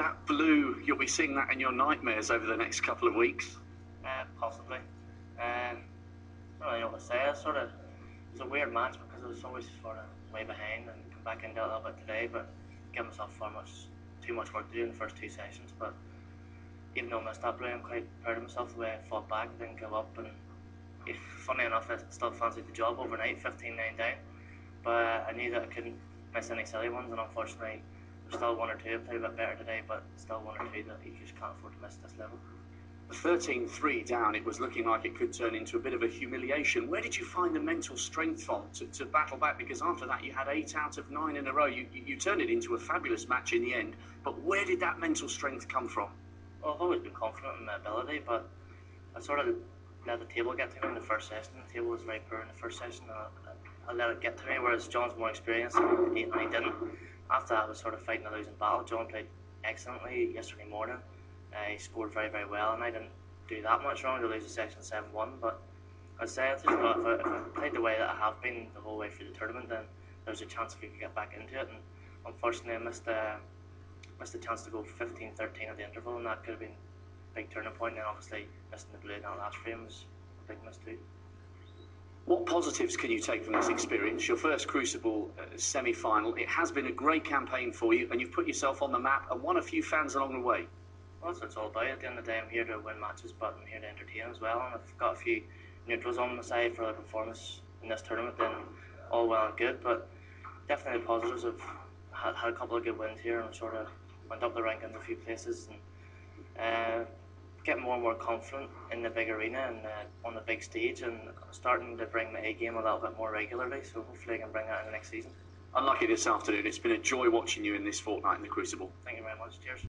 that blue, you'll be seeing that in your nightmares over the next couple of weeks. Uh, possibly. Um, I don't to say. It's sort of it's a weird match because I was always sort of way behind and come back into it a little bit today, but give myself far much too much work to do in the first two sessions. But even though I missed that blue, I'm quite proud of myself the way I fought back, didn't give up, and if, funny enough, I still fancied the job overnight, 15-9 down. But I knew that I couldn't miss any silly ones, and unfortunately, still one or two played a bit better today, but still one or two that you just can't afford to miss this level. 13-3 down, it was looking like it could turn into a bit of a humiliation. Where did you find the mental strength from to, to battle back? Because after that, you had eight out of nine in a row. You, you, you turned it into a fabulous match in the end. But where did that mental strength come from? Well, I've always been confident in my ability, but I sort of let the table get to me in the first session. The table was very poor in the first session. I, I let it get to me, whereas John's more experienced and he, and he didn't. After that, I was sort of fighting a losing battle. John played excellently yesterday morning. Uh, he scored very, very well, and I didn't do that much wrong to lose the section 7 1. But I'd say if, I, if I played the way that I have been the whole way through the tournament, then there's a chance we could get back into it. And unfortunately, I missed, uh, missed the chance to go 15 13 at the interval, and that could have been a big turning point. And obviously, missing the blue in that last frame was a big miss, too. What positives can you take from this experience? Your first Crucible uh, semi final. It has been a great campaign for you, and you've put yourself on the map and won a few fans along the way. Well, that's what it's all about. At the end of the day, I'm here to win matches, but I'm here to entertain as well. And I've got a few neutrals on my side for the performance in this tournament, then all well and good. But definitely the positives have had, had a couple of good wins here and sort of went up the rankings a few places and uh, getting more and more confident in the big arena and uh, on the big stage and starting to bring my A game a little bit more regularly. So hopefully I can bring that in the next season. Unlucky this afternoon. It's been a joy watching you in this fortnight in the Crucible. Thank you very much. Cheers.